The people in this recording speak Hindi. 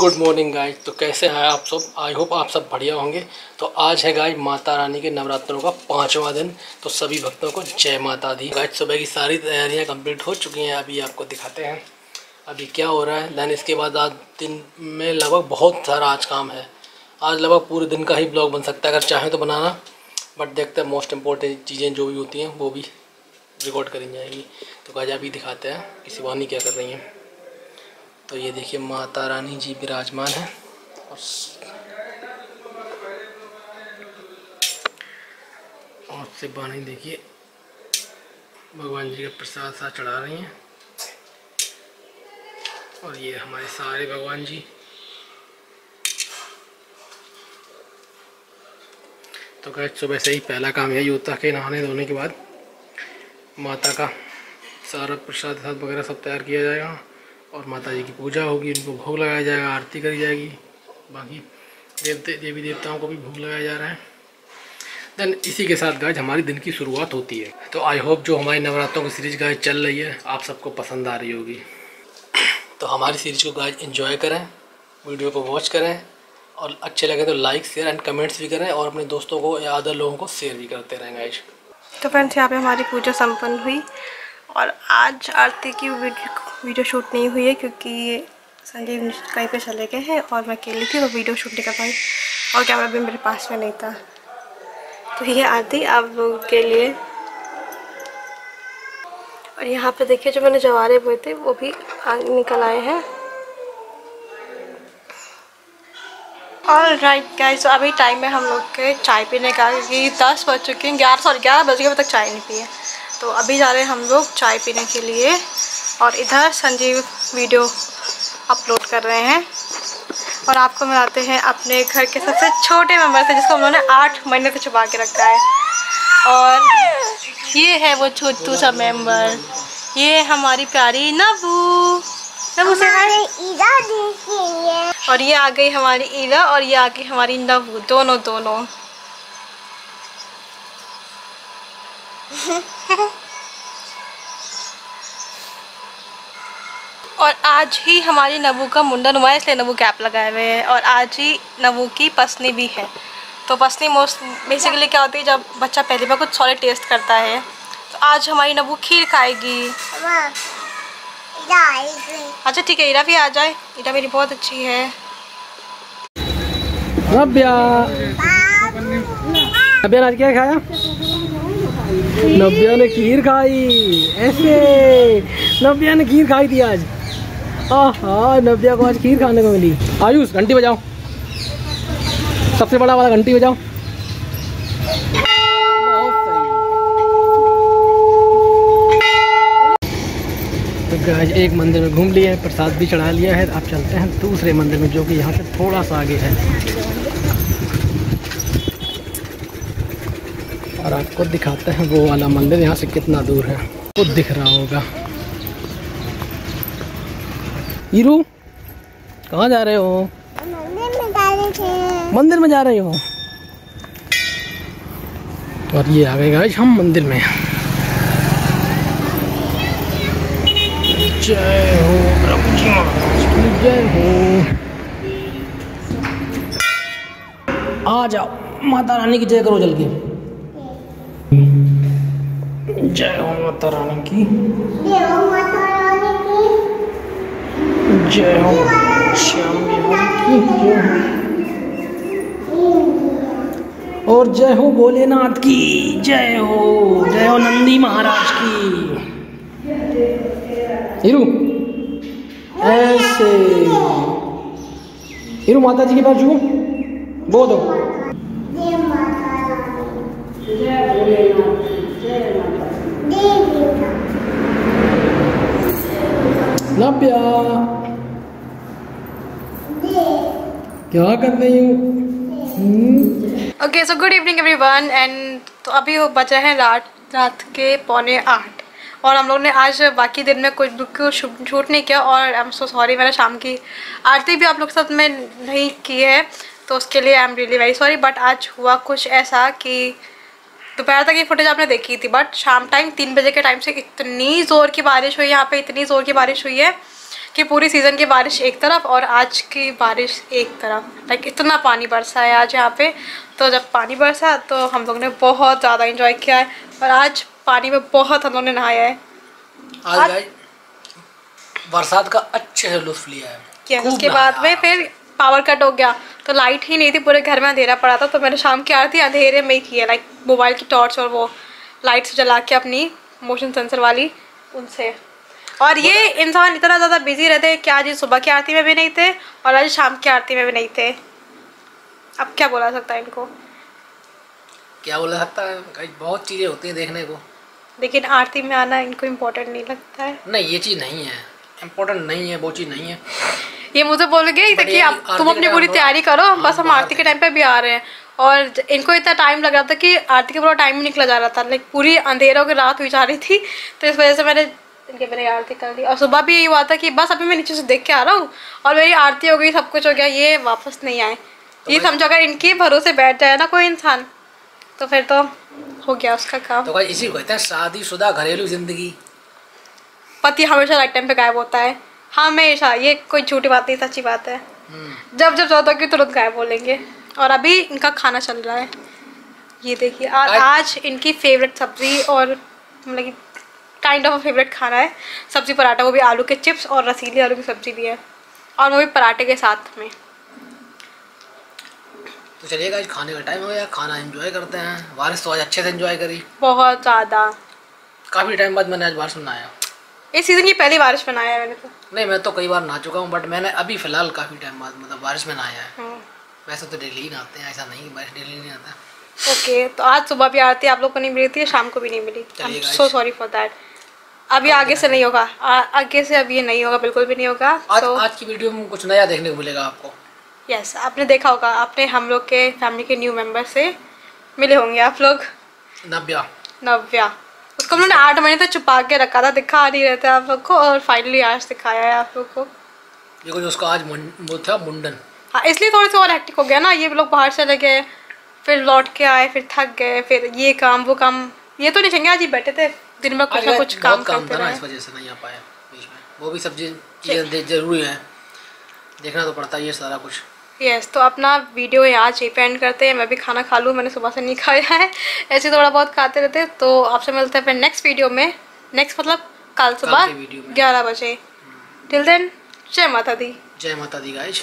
गुड मॉर्निंग गाइज़ तो कैसे हैं आप सब? आई होप आप सब बढ़िया होंगे। तो आज है गाइज़ माता रानी के नवरात्रों का पाँचवा दिन। तो सभी भक्तों को जय माता दी। गाइज़ सुबह की सारी तैयारियाँ कंप्लीट हो चुकी हैं। अभी आपको दिखाते हैं। अभी क्या हो रहा है? देन इसके बाद आज दिन में लगभग बहुत सारा आज काम है। आज लगभग पूरे दिन का ही ब्लॉग बन सकता है, अगर चाहें तो बनाना। बट देखते हैं मोस्ट इम्पोर्टेंट चीज़ें जो भी होती हैं, वो भी रिकॉर्ड करी जाएँगी। तो गाइज़ अभी दिखाते हैं कि शिवानी क्या कर रही हैं। तो ये देखिए माता रानी जी विराजमान है और से बानी देखिए, भगवान जी का प्रसाद सा चढ़ा रही हैं। और ये हमारे सारे भगवान जी। तो क्या सुबह से ही पहला काम यही होता है कि नहाने धोने के बाद। माता का सारा प्रसाद वगैरह सब तैयार किया जाएगा। और माता जी की पूजा होगी, उनको भोग लगाया जाएगा, आरती करी जाएगी। बाकी देवते, देवी देवताओं को भी भोग लगाया जा रहा है। देन इसी के साथ गाय हमारी दिन की शुरुआत होती है। तो आई होप जो हमारी नवरात्रों की सीरीज़ गाय चल रही है, आप सबको पसंद आ रही होगी। तो हमारी सीरीज़ को गाय इन्जॉय करें वीडियो को वॉच करें, और अच्छे लगे तो लाइक शेयर एंड कमेंट्स भी करें, और अपने दोस्तों को या अदर लोगों को शेयर भी करते रहें गाइज़ तो फ्रेंड्स यहाँ पे हमारी पूजा संपन्न हुई, और आज आरती की वीडियो वीडियो शूट नहीं हुई है क्योंकि संजीव कहीं पे चले गए हैं और मैं अकेली थी तो वीडियो शूट नहीं कर पाई और कैमरा भी मेरे पास में नहीं था। तो ये आती आप लोगों के लिए। और यहाँ पे देखिए जो मैंने जवारे बोए थे, वो भी निकल आए हैं। ऑल राइट गाइस अभी टाइम है हम लोग के चाय पीने का, क्योंकि दस बज चुके हैं, ग्यारह सॉरी ग्यारह बज गए तक चाय नहीं पी है। तो अभी जा रहे हैं हम लोग चाय पीने के लिए। और इधर संजीव वीडियो अपलोड कर रहे हैं। और आपको मिलाते हैं अपने घर के सबसे छोटे मेंबर से, जिसको उन्होंने आठ महीने से छुपा के रखा है। और ये है वो छोटू सा मेंबर। ये हमारी प्यारी नबू। नबू से और ये आ गई हमारी ईदा और ये आ गई हमारी नबू, दोनों दोनों। और आज ही हमारी नबू का मुंडन हुआ है इसलिए नबू कैप लगाए हुए हैं और आज ही नबू की पसनी भी है। तो पसनी मोस्ट बेसिकली क्या होती है जब बच्चा पहली बार कुछ सॉलिड टेस्ट करता है तो आज हमारी नबू खीर खाएगी। अच्छा ठीक है ईरा भी आ जाए। ईरा मेरी बहुत अच्छी है। नब्या नब्या आज क्या खाया? नब्या ने खीर खाई ऐसे। नब्या ने खीर खाई थी आज। नव्या को आज खीर खाने को मिली। आयुष, घंटी बजाओ। सबसे बड़ा वाला घंटी बजाओ। तो गाज एक मंदिर में घूम लिया है, प्रसाद भी चढ़ा लिया है, आप चलते हैं दूसरे मंदिर में, जो कि यहाँ से थोड़ा सा आगे है। और आपको दिखाते हैं वो वाला मंदिर, यहाँ से कितना दूर है। वो दिख रहा होगा। हीरू कहाँ जा रहे हो? मंदिर में जा रहे हो? और ये आ गए गाइस हम मंदिर में। जय हो प्रभु जी जय हो। आ जाओ। माता रानी की जय करो जल के जय हो माता रानी की। जय हो माता जय हो। श्याम और जय हो भोलेनाथ की, जय हो जय हो नंदी महाराज की। हिरू, ऐसे। हिरू माता जी के पास छू वो दो। नब्या क्या कर रही हूँ? Okay so good evening everyone and तो अभी वो बचे हैं रात रात के पौने आठ। और हम लोग ने आज बाकी दिन में कुछ बिल्कुल शूट नहीं किया, और आई एम सो सॉरी मैंने शाम की आरती भी आप लोग के साथ में नहीं की है तो उसके लिए I am really very sorry but आज हुआ कुछ ऐसा कि दोपहर तक ये फुटेज आपने देखी थी बट शाम टाइम तीन बजे के टाइम से इतनी ज़ोर की बारिश हुई, यहाँ पे इतनी ज़ोर की बारिश हुई है कि पूरी सीज़न की बारिश एक तरफ़ और आज की बारिश एक तरफ़। लाइक इतना पानी बरसा है आज यहाँ पे। तो जब पानी बरसा तो हम लोग ने बहुत ज़्यादा इंजॉय किया है और आज पानी में बहुत हम लोग ने नहाया है। आज बरसात का अच्छे से लुत्फ लिया है। उसके बाद में फिर पावर कट हो गया। तो लाइट ही नहीं थी पूरे घर में अंधेरा पड़ा था। तो मैंने शाम की आरती अंधेरे में ही की है लाइक मोबाइल की टॉर्च और वो लाइट्स जला के अपनी मोशन सेंसर वाली उनसे। और ये इंसान इतना ज़्यादा बिज़ी रहते हैं कि आज ये सुबह की आरती में भी नहीं थे और आज शाम की आरती में भी नहीं थे। अब क्या बोला सकता है इनको? क्या बोला सकता है? बहुत चीज़ें होती हैं देखने को। लेकिन आरती में आना इनको इम्पोर्टेंट नहीं लगता है। नहीं ये चीज़ नहीं है। इम्पोर्टेंट नहीं है वो चीज़ नहीं है। ये मुझे बोल गए कि आप तुम अपनी पूरी तैयारी करो हाँ, बस हम आरती के टाइम पे भी आ रहे हैं। और इनको इतना टाइम लग रहा था कि आरती का पूरा टाइम ही निकला जा रहा था। लाइक पूरी अंधेरों की रात हुई जा रही थी तो इस वजह से मैंने इनके मैंने आरती कर ली। और सुबह भी यही हुआ था कि बस अभी मैं नीचे से देख के आ रहा हूँ और मेरी आरती हो गई सब कुछ हो गया ये वापस नहीं आए। ये समझो अगर इनके भरोसे बैठ जाए ना कोई इंसान तो फिर तो हो गया उसका काम। तो इसी को कहते हैं शादीशुदा घरेलू ज़िंदगी। पति हमेशा राइट टाइम पे गायब होता है। हमेशा ये कोई झूठी बात नहीं सच्ची बात है। हम्म। जब जब ज़रूरत होगी तुरंत गायब बोलेंगे और अभी इनका खाना चल रहा है। ये देखिए आज- आज इनकी फेवरेट सब्ज़ी और मतलब कि काइंड ऑफ़ फेवरेट खाना है। सब्ज़ी पराठा वो भी आलू के चिप्स और रसीली आलू की सब्ज़ी भी है। और वो भी पराठे के साथ में। तो चलिए गाइस खाने का टाइम हो गया। खाना एंजॉय करते हैं। बारिश तो आज अच्छे से एंजॉय करी। बहुत ज़्यादा। काफ़ी टाइम बाद मैंने आज बारिश में नहाया इस सीज़न की पहली बारिश में नहाया है मैंने तो। नहीं मैं तो कई बार नहा चुका हूँ बट मैंने अभी फ़िलहाल काफ़ी टाइम बाद मतलब बारिश में नहाया है। हम्म। वैसे तो डेली ही नहाते हैं ऐसा नहीं कि बारिश डेली नहीं आता ओके तो आज सुबह भी आरती आप लोग को नहीं मिली थी शाम को भी नहीं मिली? चलिए guys। So sorry for that अभी आगे से नहीं होगा। आगे से अब ये नहीं होगा बिल्कुल भी नहीं होगा। आज तो आज की वीडियो में कुछ नया देखने को मिलेगा आपको। यस आपने देखा होगा आपने हम लोग के फैमिली के न्यू मेंबर से मिले होंगे आप लोग। नव्या। नव्या। उसको हम लोग ने आठ महीने तक छुपा के रखा था दिखा नहीं रहता थे आप लोग को और फाइनली आज दिखाया है आप लोग को। देखो जो उसका आज वो था मुंडन। हाँ इसलिए थोड़े से और हेक्टिक हो गया ना ये लोग बाहर चले गए फिर लौट के आए फिर थक गए फिर ये काम वो काम। ये तो नहीं चाहिए आज ही बैठे थे। दिन आज कुछ ना कुछ काम काम था ना इस वजह से नहीं आ पाया बीच में। वो भी सब चीज़ें ज़रूरी है। देखना तो पड़ता ही है सारा कुछ। यस तो अपना वीडियो यहाँ यहीं पे एंड करते हैं। मैं भी खाना खा लूँ मैंने सुबह से नहीं खाया है। ऐसे थोड़ा बहुत खाते रहते हैं। तो आपसे मिलते हैं फिर नेक्स्ट वीडियो में। नेक्स्ट मतलब कल सुबह में। ग्यारह बजे। टिल देन जय माता दी। जय माता दी गाइज़